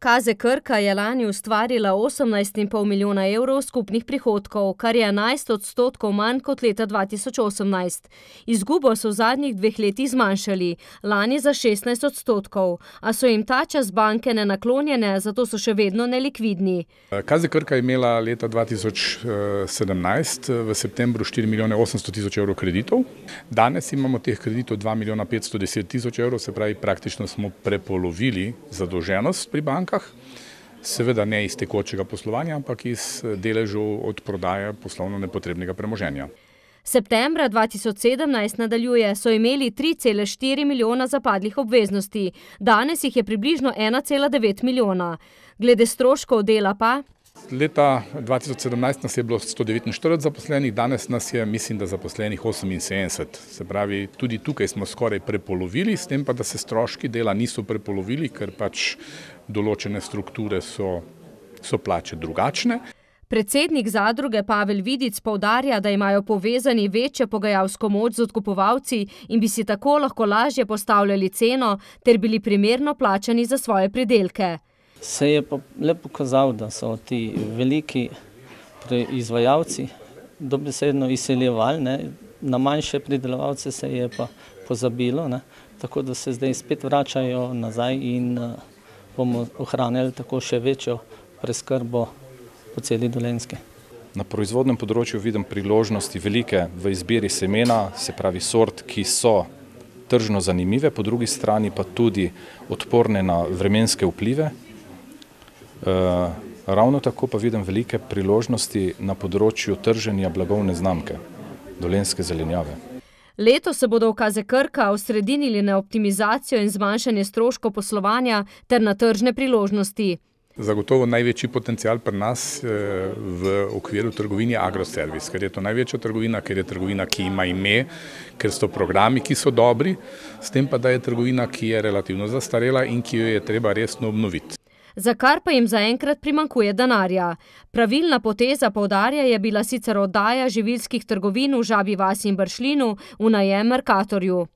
Kaze Krka je lani ustvarila 18,5 milijona evrov skupnih prihodkov, kar je 11 odstotkov manj kot leta 2018. Izgubo so v zadnjih dveh letih zmanjšali, lani za 16 odstotkov, a so jim ta čas banke nenaklonjene, zato so še vedno nelikvidni. Kaze Krka je imela leta 2017 v septembru 4 milijone 800 tisoč evrov kreditov. Danes imamo teh kreditov 2 milijona 510 tisoč evrov, se pravi praktično smo prepolovili zadolženost pri bankah bankah, seveda ne iz tekočega poslovanja, ampak iz deležev od prodaje poslovno nepotrebnega premoženja. Septembra 2017 nadaljuje, so imeli 3,4 milijona zapadlih obveznosti, danes jih je približno 1,9 milijona. Glede stroškov dela pa. Leta 2017 nas je bilo 149 zaposlenih, danes nas je, mislim, da zaposlenih 78. Se pravi, tudi tukaj smo skoraj prepolovili, s tem pa, da se stroški dela niso prepolovili, ker pač določene strukture so, so plače drugačne. Predsednik zadruge Pavel Vidic poudarja, da imajo povezani večjo pogajalsko moč z odkupovalci in bi si tako lahko lažje postavljali ceno ter bili primerno plačani za svoje pridelke. Se je pa le pokazal, da so ti veliki izvajalci dobesedno izseljevali, ne? na manjše pridelovalce se je pa pozabilo, ne? tako da se zdaj spet vračajo nazaj in bomo ohranili tako še večjo preskrbo po celi Dolenski. Na proizvodnem področju vidim priložnosti velike v izbiri semena, se pravi sort, ki so tržno zanimive, po drugi strani pa tudi odporne na vremenske vplive. Ravno tako pa vidim velike priložnosti na področju trženja blagovne znamke, dolenske zelenjave. Letos se bodo v Kaze Krka osredinili na optimizacijo in zmanjšanje stroškov poslovanja ter na tržne priložnosti. Zagotovo največji potencial pri nas v okviru trgovine je Agroservis, ker je to največja trgovina, ker je trgovina, ki ima ime, ker so programi, ki so dobri, s tem pa, da je trgovina, ki je relativno zastarela in ki jo je treba resno obnoviti. Za kar pa jim zaenkrat primanjkuje denarja. Pravilna poteza, poudarja, je bila sicer oddaja živilskih trgovin v Žabji vasi in Bršljinu v najem Mercatorju.